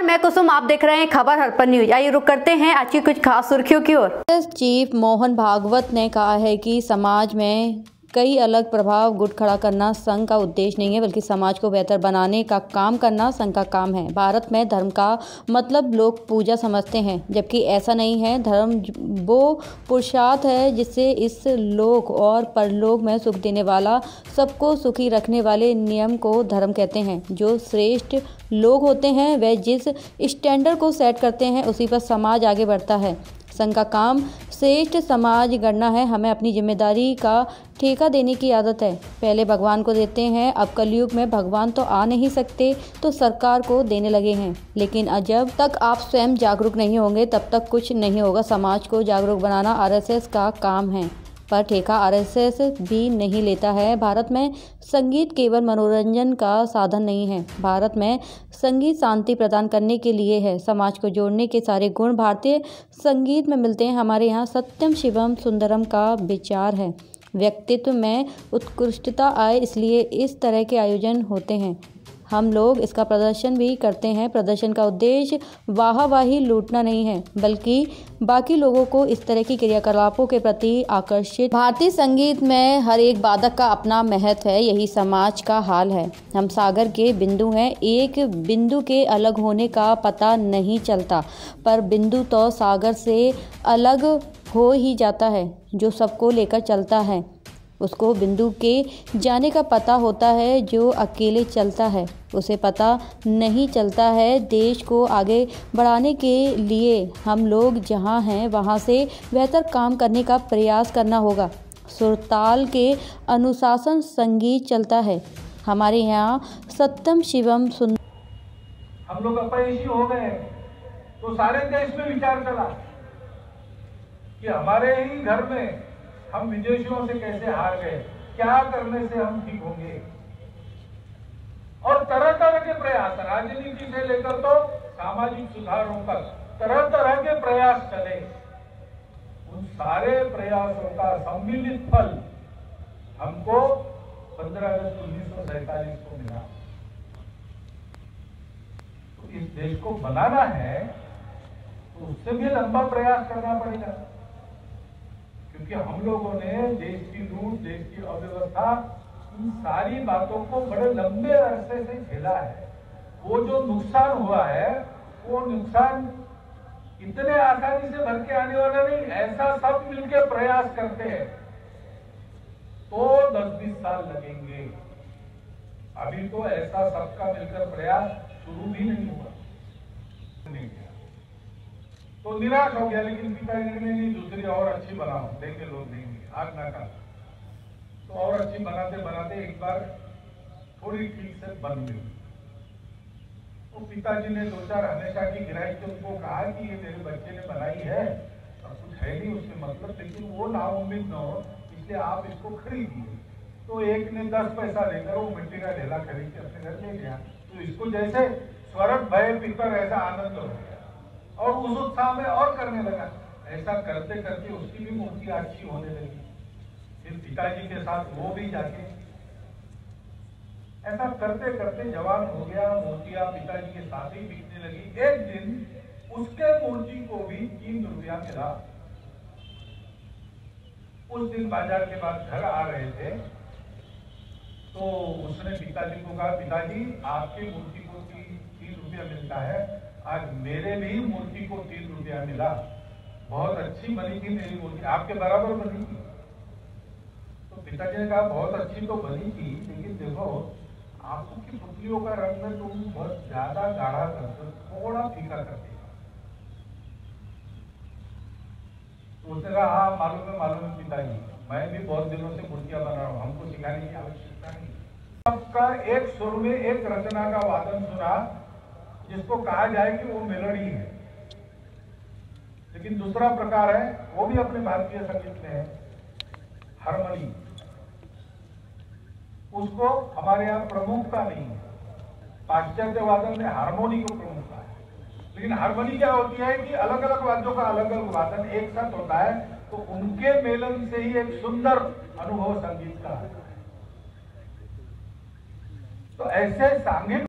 नमस्कार, मैं कुसुम, आप देख रहे हैं खबर हरपन न्यूज़। आइए रुक करते हैं आज की कुछ खास सुर्खियों की ओर। चीफ मोहन भागवत ने कहा है कि समाज में कई अलग प्रभाव, गुट खड़ा करना संघ का उद्देश्य नहीं है, बल्कि समाज को बेहतर बनाने का काम करना संघ का काम है। भारत में धर्म का मतलब लोग पूजा समझते हैं, जबकि ऐसा नहीं है। धर्म वो पुरुषार्थ है जिससे इस लोक और परलोक में सुख देने वाला, सबको सुखी रखने वाले नियम को धर्म कहते हैं। जो श्रेष्ठ लोग होते हैं वह जिस स्टैंडर्ड को सेट करते हैं, उसी पर समाज आगे बढ़ता है। संघ का काम श्रेष्ठ समाज गढ़ना है। हमें अपनी ज़िम्मेदारी का ठेका देने की आदत है। पहले भगवान को देते हैं, अब कलयुग में भगवान तो आ नहीं सकते तो सरकार को देने लगे हैं। लेकिन जब तक आप स्वयं जागरूक नहीं होंगे, तब तक कुछ नहीं होगा। समाज को जागरूक बनाना आरएसएस का काम है। पर ठेका आरएसएस भी नहीं लेता है। भारत में संगीत केवल मनोरंजन का साधन नहीं है। भारत में संगीत शांति प्रदान करने के लिए है। समाज को जोड़ने के सारे गुण भारतीय संगीत में मिलते हैं। हमारे यहाँ सत्यम, शिवम, सुंदरम का विचार है। व्यक्तित्व में उत्कृष्टता आए इसलिए इस तरह के आयोजन होते हैं। हम लोग इसका प्रदर्शन भी करते हैं। प्रदर्शन का उद्देश्य वाहवाही लूटना नहीं है, बल्कि बाकी लोगों को इस तरह की क्रियाकलापों के प्रति आकर्षित। भारतीय संगीत में हर एक वादक का अपना महत्व है, यही समाज का हाल है। हम सागर के बिंदु हैं, एक बिंदु के अलग होने का पता नहीं चलता, पर बिंदु तो सागर से अलग हो ही जाता है, जो सबको लेकर चलता है। उसको बिंदु के जाने का पता होता है जो अकेले चलता है। उसे पता नहीं चलता है देश को आगे बढ़ाने के लिए। हम लोग जहाँ हैं, वहाँ से बेहतर काम करने का प्रयास करना होगा। सुरताल के अनुशासन संगीत चलता है। हमारे यहाँ सत्यम शिवम सुन हम लोग हो गए। तो सारे देश में विचार चला कि हमारे ही घर में हम विदेशियों से कैसे हार गए? क्या करने से हम ठीक होंगे? और तरह तरह के प्रयास, राजनीति से लेकर तो सामाजिक सुधारों तक तरह तरह के प्रयास चले। उन सारे प्रयासों का सम्मिलित फल हमको 15 अगस्त उन्नीस सौ सैतालीस को मिला। तो इस देश को बनाना है तो उससे भी लंबा प्रयास करना पड़ेगा। क्योंकि हम लोगों ने देश की लूट देश की अव्यवस्था, इन सारी बातों को बड़े लंबे अरसे से झेला है। वो जो नुकसान हुआ है, वो नुकसान इतने आसानी से भर के आने वाला नहीं, ऐसा सब मिलकर प्रयास करते हैं। तो दस बीस साल लगेंगे। अभी तो ऐसा सबका मिलकर प्रयास शुरू भी नहीं हुआ। नहीं तो निराश हो गया, लेकिन पिताजी ने नहीं, दूसरी और अच्छी बनाओ देखे लोग नहीं आग ना कर तो और अच्छी बनाते बनाते एक बार थोड़ी ठीक से बन गई। तो पिताजी ने दो चार हमेशा की गिराई से उनको कहा कि ये मेरे बच्चे ने बनाई है, और कुछ है नहीं उसके मतलब लेकिन वो नाउम्मीद न हो, इसलिए आप इसको खरीदिए। तो एक ने दस पैसा देकर वो मिट्टी का ढेला खरीद के अपने घर ले गया। तो इसको जैसे स्वरत भय पितर ऐसा आनंद हो गया। और उस उत्साह में और करने लगा। ऐसा करते करते उसकी भी मूर्ति अच्छी होने लगी। फिर पिताजी के साथ वो भी जाके ऐसा करते करते जवान हो गया, मूर्तियाँ पिताजी के साथ ही बिकने लगी। एक दिन उसके मूर्ति को भी तीन रुपया मिला। उस दिन बाज़ार के बाद घर आ रहे थे तो उसने पिताजी को कहा, पिताजी, आपकी मूर्ति को तीन रुपया मिलता है। आज मेरे भी मूर्ति को तीन रुपया मिला। बहुत अच्छी बनी थी मेरी मूर्ति। आपके बराबर बनी थी। तो पिताजी ने कहा, बहुत अच्छी तो बनी थी, लेकिन देखो आँखों की पुतलियों का रंग में तुम बहुत ज़्यादा गाढ़ा कर थोड़ा फीका करते तो उसने कहा हाँ मालूम है मालूम है पिताजी, मैं भी बहुत दिनों से मूर्तियाँ बना रहा हूँ, हमको सिखाने की आवश्यकता नहीं सबका एक सुर में एक रचना का वादन सुना जिसको कहा जाए कि वो मेलोडी है। लेकिन दूसरा प्रकार है, वो भी अपने भारतीय संगीत में है, हारमोनी। उसको हमारे यहाँ प्रमुखता नहीं है। पाश्चात्य वादन में हारमोनी को प्रमुखता है। लेकिन हारमोनी क्या होती है कि अलग अलग वाद्यों का अलग अलग वादन एक साथ होता है तो उनके मेलन से ही एक सुंदर अनुभव संगीत का है। तो ऐसे सांगीत